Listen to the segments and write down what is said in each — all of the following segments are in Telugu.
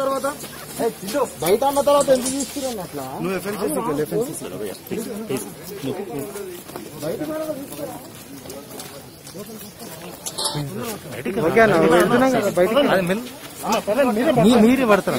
తర్వాత బయట అన్న తర్వాత ఎందుకు తీసుకున్నాను అట్లా నువ్వు ఎఫ్ఎన్సీసీకి వెళ్ళి ఎఫ్ఎన్సీసీ ఓకే అన్న వెళ్తున్నాం కదా బయటికి మీరే పడతారా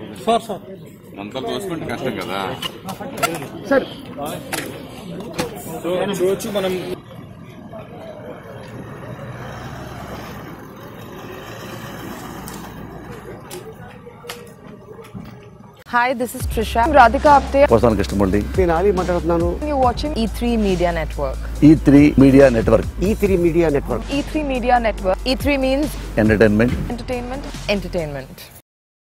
అంతా తోసుకుంటే కష్టం కదా సో చూడొచ్చు మనం Hi, this is Trisha. I'm Radhika Apte. వస్తాను కృష్ణమూర్తి నేను ఆలీ మాట్లాడుతున్నాను You're watching E3 Media Network. E three media network E three media network E3 Media Network. E3 means entertainment entertainment, entertainment.